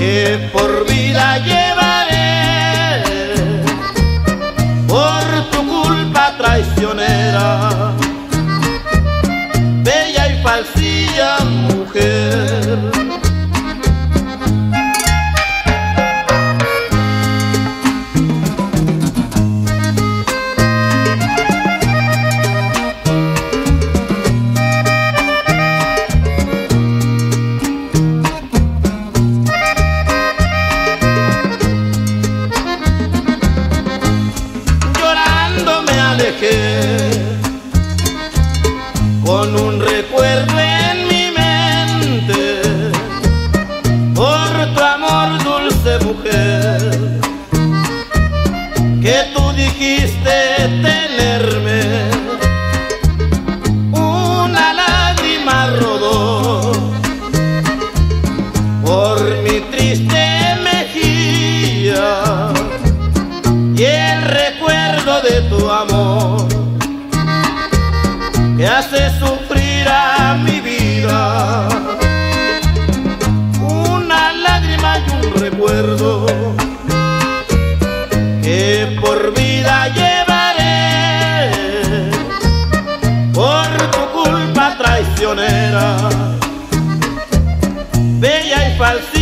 que por vida llevaré por tu culpa traicionera, bella y falsilla mujer. Con un recuerdo en mi mente por tu amor dulce mujer que tú dijiste tenerme. Una lágrima rodó por mi triste que hace sufrir a mi vida. Una lágrima y un recuerdo que por vida llevaré por tu culpa traicionera, bella y mujer.